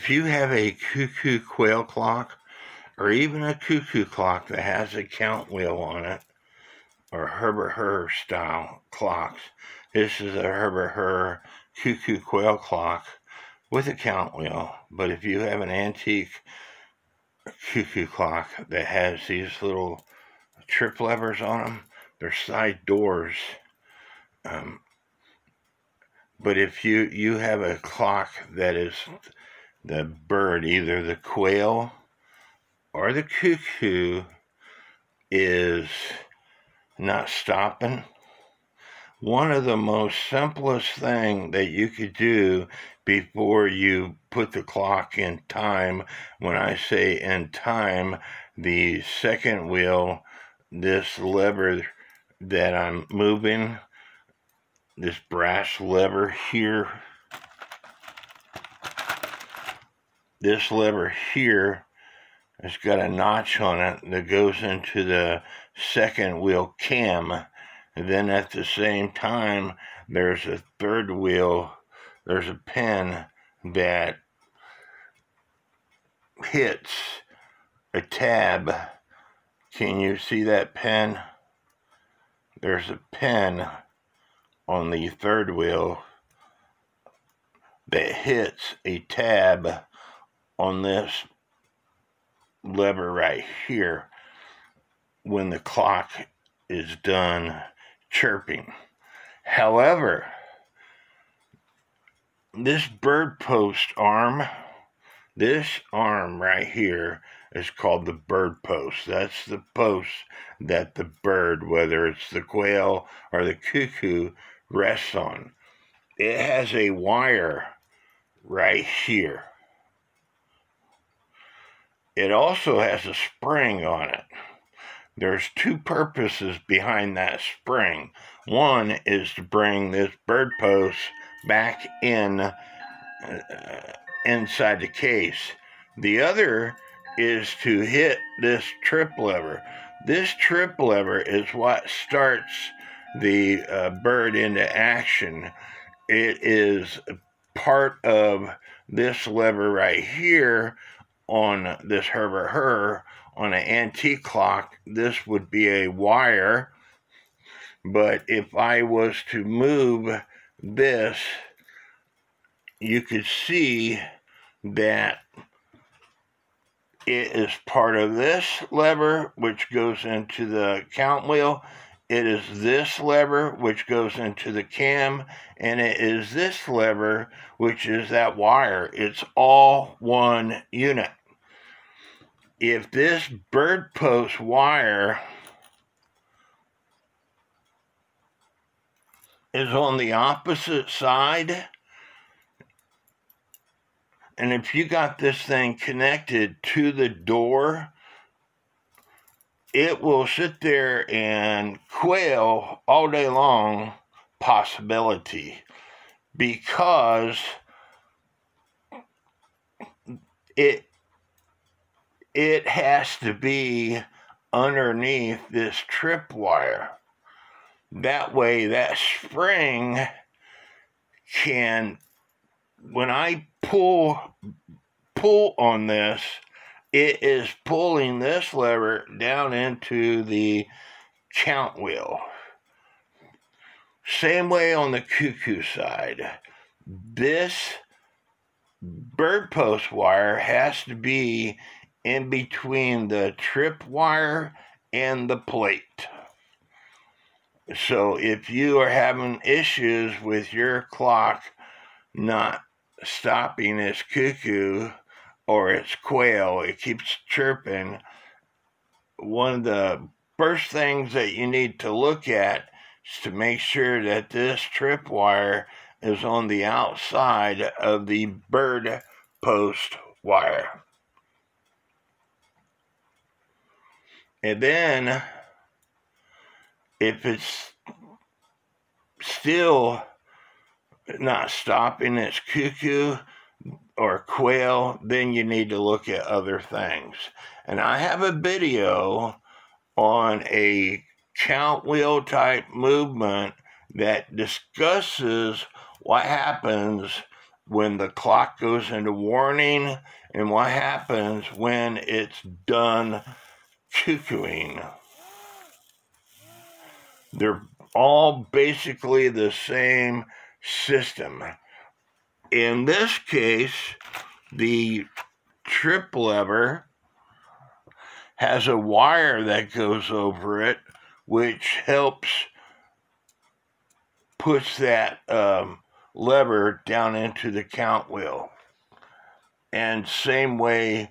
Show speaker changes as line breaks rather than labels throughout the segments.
if you have a cuckoo quail clock, or even a cuckoo clock that has a count wheel on it, or Hubert Herr style clocks, this is a Hubert Herr cuckoo quail clock with a count wheel. But if you have an antique cuckoo clock that has these little trip levers on them, they're side doors. Um, but if you you have a clock that is the bird, either the quail or the cuckoo, is not stopping. One of the most simplest thing that you could do before you put the clock in time, when I say in time, the second wheel, this lever that I'm moving, this brass lever here, this lever here has got a notch on it that goes into the second wheel cam. And then at the same time, there's a third wheel, there's a pin that hits a tab. Can you see that pin? There's a pin on the third wheel that hits a tab on this lever right here when the clock is done chirping. However, this bird post arm, this arm right here is called the bird post. That's the post that the bird, whether it's the quail or the cuckoo, rests on. It has a wire right here. It also has a spring on it. There's two purposes behind that spring. One is to bring this bird post back in uh, inside the case. The other is to hit this trip lever. This trip lever is what starts the uh, bird into action. It is part of this lever right here on this Hubert Herr on an antique clock, this would be a wire. But if I was to move this, you could see that it is part of this lever, which goes into the count wheel. It is this lever, which goes into the cam, and it is this lever, which is that wire. It's all one unit if this bird post wire is on the opposite side, and if you got this thing connected to the door, it will sit there and quail all day long possibility because it it has to be underneath this trip wire. That way, that spring can, when I pull pull on this, it is pulling this lever down into the count wheel. Same way on the cuckoo side. This bird post wire has to be in between the trip wire and the plate. So if you are having issues with your clock not stopping its cuckoo or its quail, it keeps chirping. One of the first things that you need to look at is to make sure that this trip wire is on the outside of the bird post wire. And then, if it's still not stopping its cuckoo or quail, then you need to look at other things. And I have a video on a count wheel type movement that discusses what happens when the clock goes into warning and what happens when it's done cuckooing. They're all basically the same system. In this case, the trip lever has a wire that goes over it, which helps push that um, lever down into the count wheel. And same way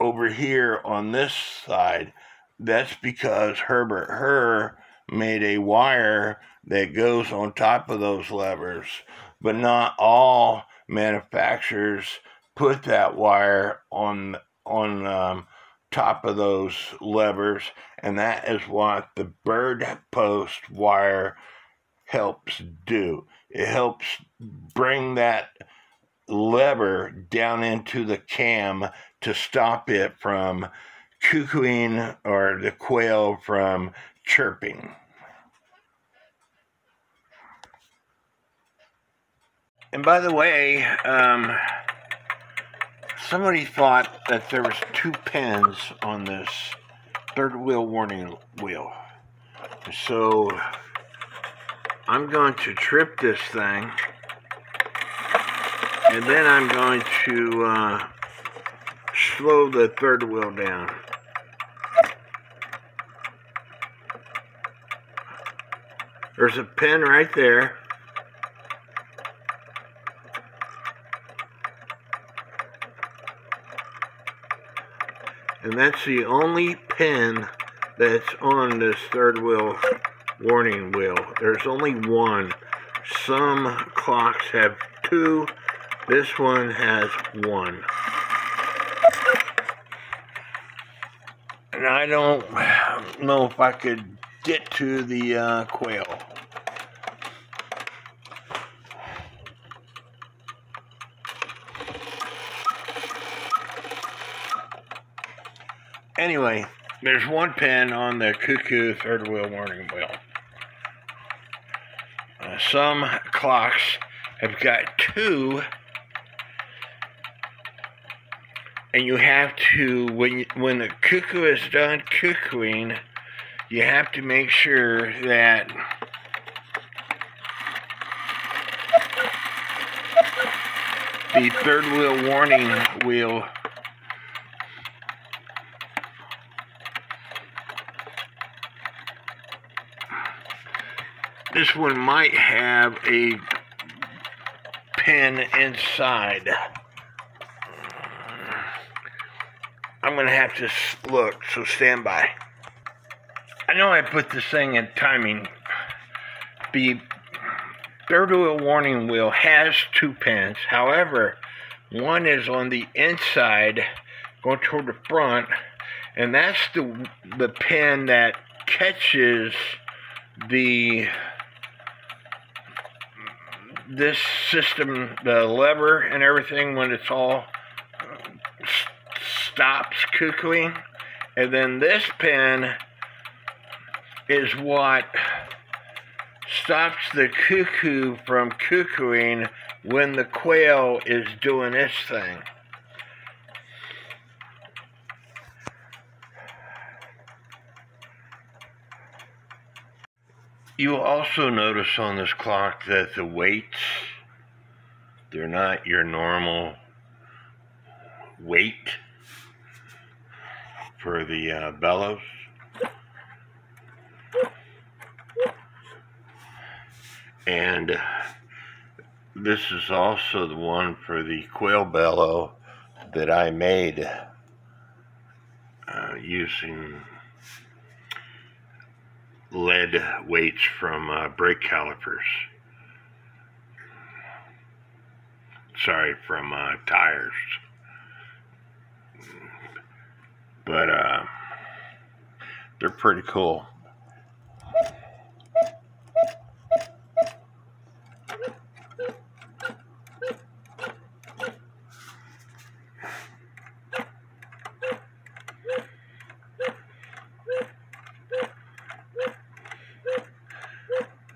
over here on this side, that's because Hubert Herr made a wire that goes on top of those levers, but not all manufacturers put that wire on on um, top of those levers, and that is what the bird post wire helps do. It helps bring that lever down into the cam to stop it from cuckooing or the quail from chirping. And by the way, um, somebody thought that there was two pins on this third wheel warning wheel. So I'm going to trip this thing and then I'm going to uh, slow the third wheel down. There's a pin right there. And that's the only pin that's on this third wheel warning wheel. There's only one. Some clocks have two. This one has one. And I don't know if I could get to the uh, quail. Anyway, there's one pin on the cuckoo third wheel warning wheel. Uh, some clocks have got two and you have to when when the cuckoo is done cuckooing you have to make sure that the third wheel warning wheel this one might have a pin inside I'm going to have to look, so stand by. I know I put this thing in timing. The third wheel warning wheel has two pins. However, one is on the inside going toward the front, and that's the the pin that catches the this system, the lever and everything when it's all stops cuckooing. And then this pin is what stops the cuckoo from cuckooing when the quail is doing its thing. You will also notice on this clock that the weights, they're not your normal weight for the uh, bellows. And this is also the one for the quail bellow that I made uh, using lead weights from uh, brake calipers. Sorry, from uh, tires. But uh, they're pretty cool.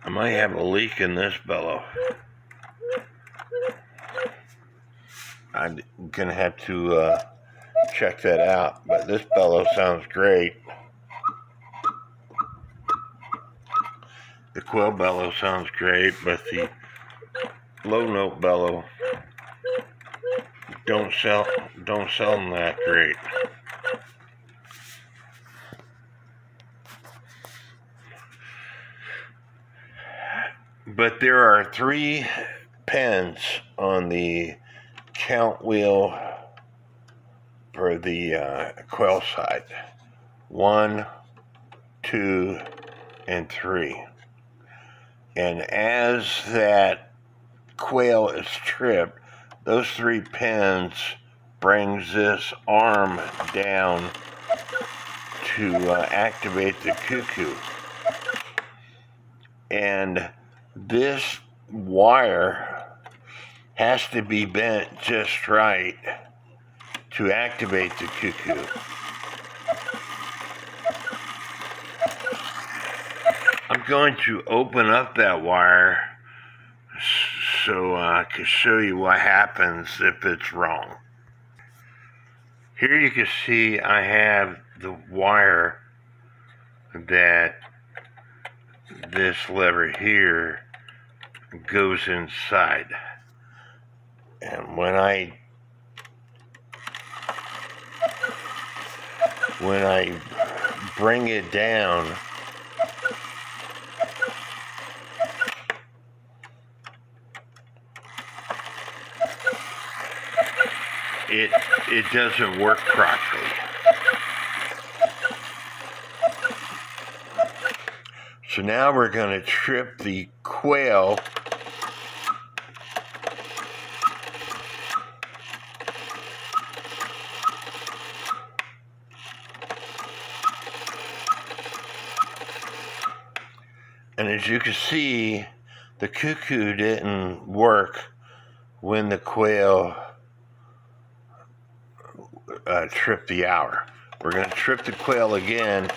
I might have a leak in this bellow. I'm gonna have to uh, check that out. But this bellow sounds great. The quail bellow sounds great, but the low note bellow don't sell don't sell them that great. But there are three pens on the count wheel for the uh, quail side. One, two, and three. And as that quail is tripped, those three pins brings this arm down to uh, activate the cuckoo. And this wire has to be bent just right to activate the cuckoo. I'm going to open up that wire so uh, I can show you what happens if it's wrong. Here you can see I have the wire that this lever here goes inside. And when I when I bring it down it it doesn't work properly. So now we're going to trip the quail as you can see, the cuckoo didn't work when the quail uh, tripped the hour. We're going to trip the quail again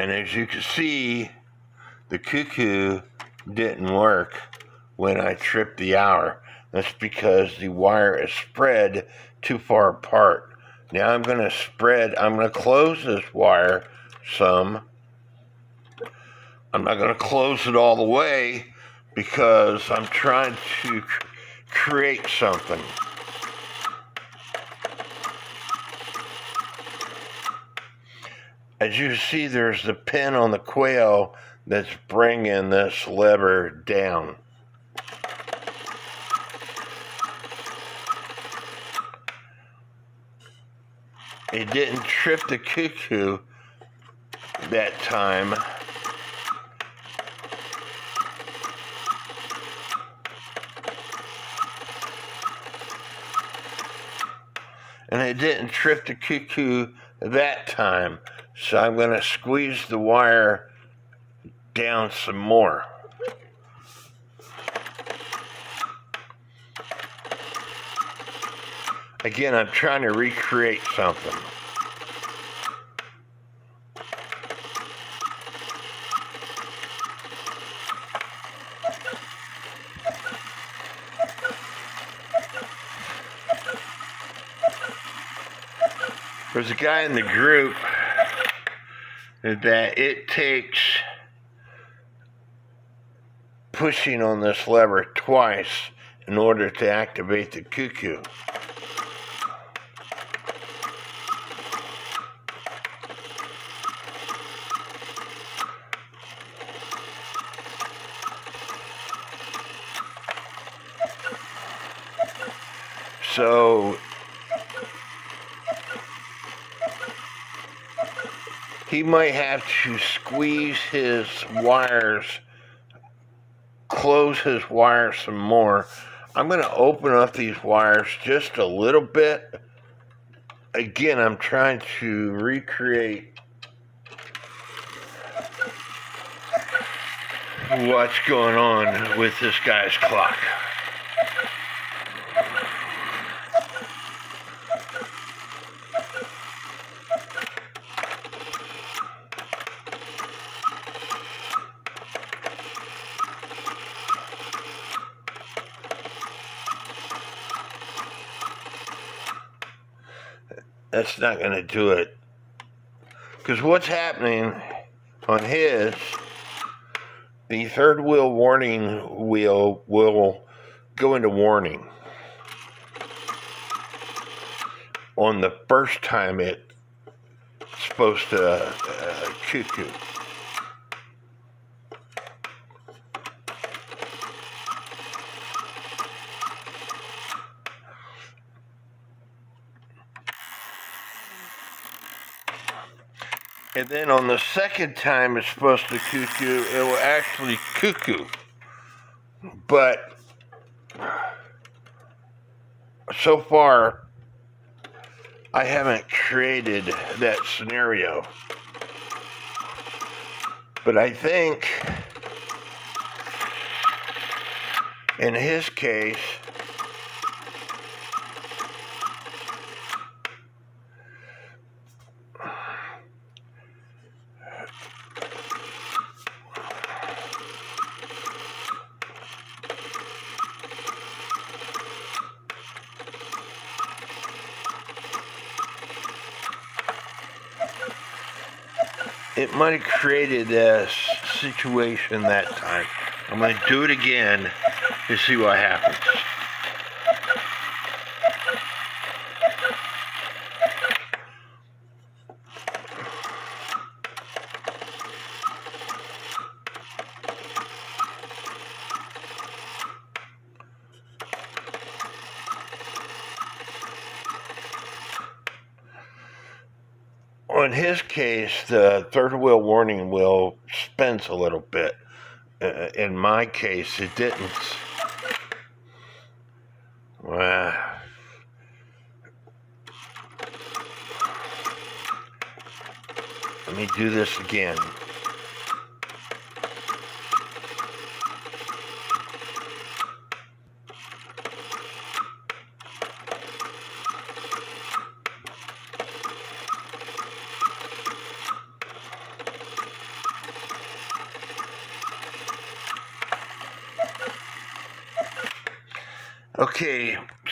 And as you can see, the cuckoo didn't work when I tripped the hour. That's because the wire is spread too far apart. Now I'm going to spread, I'm going to close this wire some. I'm not going to close it all the way because I'm trying to create something. as you see, there's the pin on the quail that's bringing this lever down. It didn't trip the cuckoo that time. And it didn't trip the cuckoo that time. So I'm going to squeeze the wire down some more. Again, I'm trying to recreate something. There's a guy in the group that it takes pushing on this lever twice in order to activate the cuckoo. So he might have to squeeze his wires, close his wires some more. I'm going to open up these wires just a little bit. Again, I'm trying to recreate what's going on with this guy's clock. That's not going to do it. Because what's happening on his, the third wheel warning wheel will go into warning on the first time it's supposed to uh, cuckoo. And then on the second time it's supposed to cuckoo, it will actually cuckoo. But so far, I haven't created that scenario. But I think in his case, it might have created a situation that time. I'm going to do it again to see what happens. in his case, the third wheel warning wheel spins a little bit. Uh, in my case, it didn't. Well, let me do this again.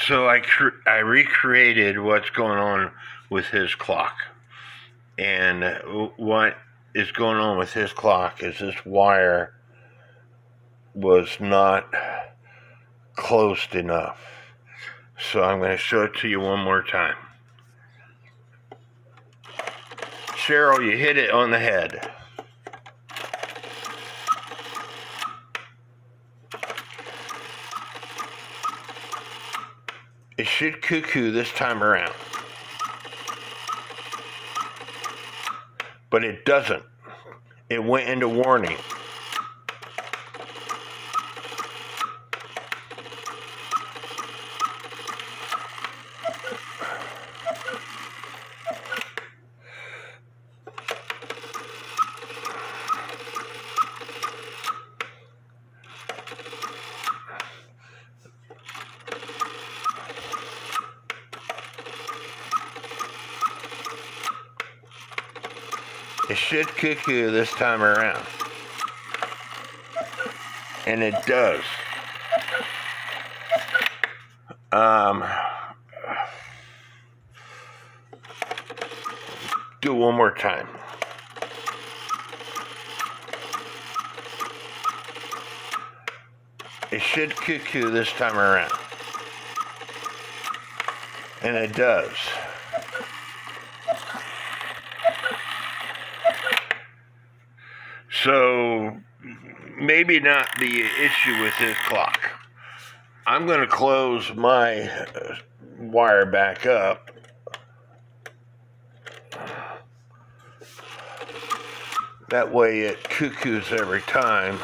So I I recreated what's going on with his clock, and what is going on with his clock is this wire was not closed enough. So I'm going to show it to you one more time. Cheryl, you hit it on the head. It should cuckoo this time around. But it doesn't. It went into warning. It should cuckoo this time around. And it does. Um, do one more time. It should cuckoo this time around. And it does. So maybe not the issue with this clock. I'm going to close my uh, wire back up. That way it cuckoos every time.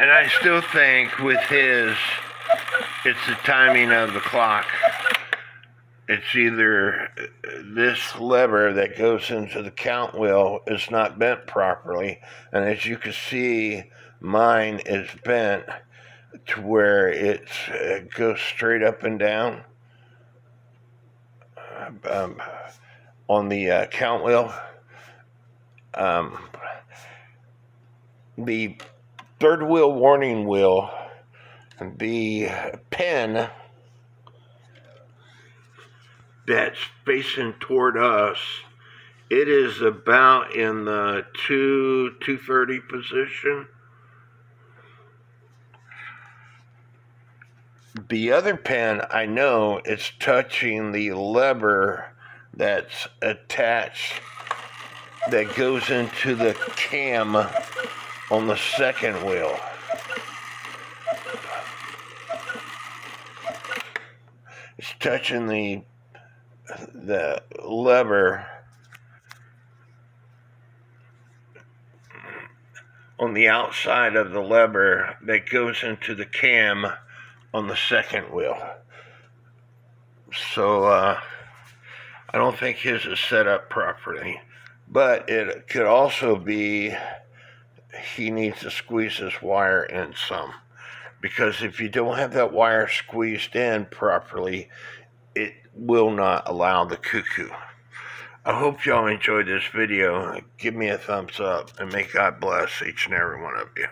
And I still think with his it's the timing of the clock. It's either this lever that goes into the count wheel is not bent properly, and as you can see, mine is bent to where it uh, goes straight up and down um, on the uh, count wheel. Um, the third wheel warning wheel, and the pin that's facing toward us, it is about in the 2 230 position. The other pin, I know, it's touching the lever that's attached that goes into the cam on the second wheel. It's touching the the lever on the outside of the lever that goes into the cam on the second wheel. So uh, I don't think his is set up properly. But it could also be he needs to squeeze this wire in some. Because if you don't have that wire squeezed in properly, it will not allow the cuckoo. I hope y'all enjoyed this video. Give me a thumbs up and may God bless each and every one of you.